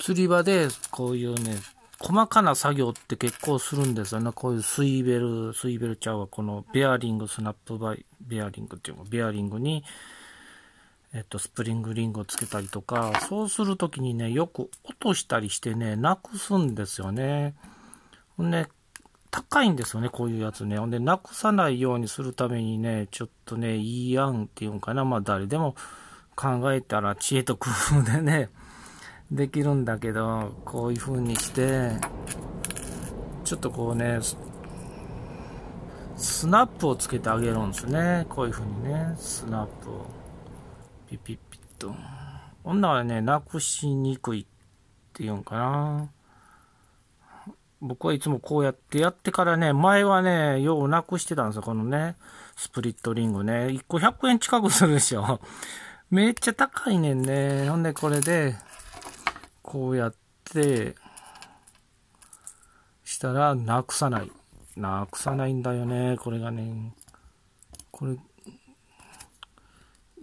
釣り場でこういうね、細かな作業って結構するんですよね。こういうスイベル、スイベルちゃうわ、このベアリング、スナップバイ、ベアリングっていうのベアリングに、えっと、スプリングリングをつけたりとか、そうするときにね、よく落としたりしてね、なくすんですよね。ほんで、高いんですよね、こういうやつね。ほんで、なくさないようにするためにね、ちょっとね、いい案っていうんかな。まあ、誰でも考えたら知恵と工夫でね、できるんだけど、こういう風にして、ちょっとこうね、スナップをつけてあげるんですね。こういう風にね、スナップを。ピピッピッと。女はね、なくしにくいっていうんかな。僕はいつもこうやってやってからね、前はね、ようなくしてたんですよ、このね、スプリットリングね。1個100円近くするでしょ。めっちゃ高いねんね。ほんで、これで、こうやって、したら、なくさない。なくさないんだよね、これがね。これ、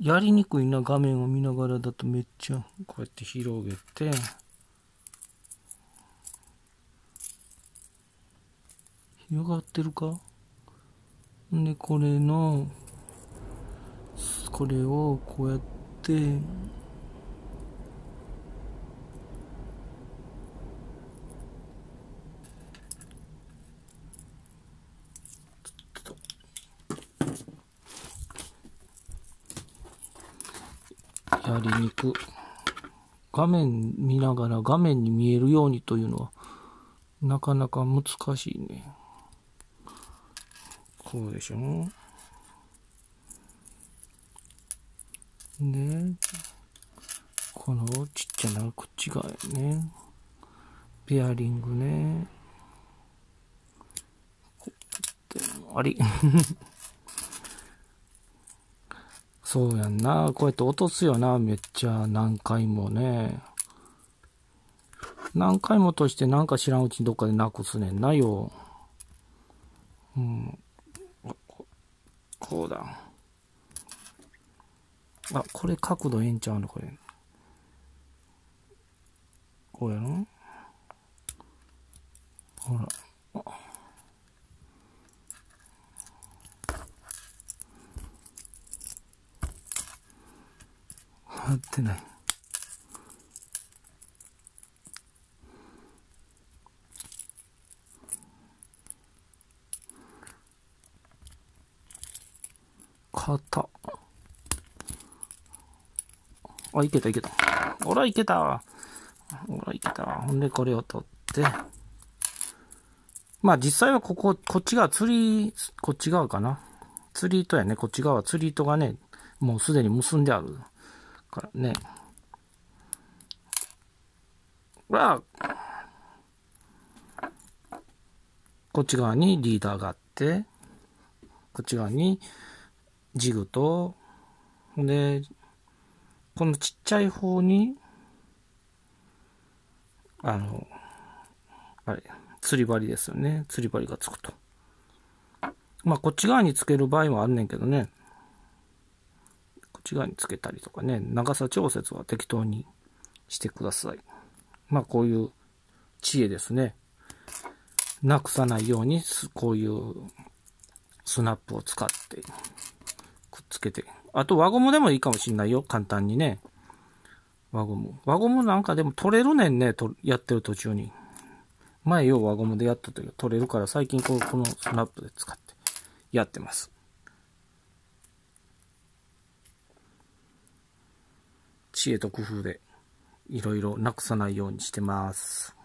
やりにくいな、画面を見ながらだとめっちゃ、こうやって広げて、広がってるか？で、これの、これをこうやって、やりにく。画面見ながら画面に見えるようにというのは、なかなか難しいね。こうでしょで、このちっちゃなこっち側やね。ペアリングね。あり。そうやんな。こうやって落とすよな。めっちゃ何回もね。何回も落としてなんか知らんうちにどっかでなくすねんなよ。うん。こうだ。あ、これ角度ええんちゃうの？これ。こうやろ？ほら。合ってない。肩。あ、いけたいけた。ほら、いけた。ほら、いけた。ほんで、これを取って。まあ、実際はここ、こっち側、釣り、こっち側かな。釣り糸やね。こっち側、釣り糸がね、もうすでに結んである。からね。は、こっち側にリーダーがあって、こっち側にジグと、で、このちっちゃい方に、あの、あれ、釣り針ですよね。釣り針がつくと。まあ、こっち側につける場合もあんねんけどね。ち側につけたりとかね、長さ調節は適当にしてください。まあこういう知恵ですね。なくさないように、こういうスナップを使ってくっつけて。あと輪ゴムでもいいかもしんないよ。簡単にね。輪ゴム。輪ゴムなんかでも取れるねんね。とやってる途中に。前よう輪ゴムでやった時は取れるから最近ここのスナップで使ってやってます。知恵と工夫でいろいろなくさないようにしてます。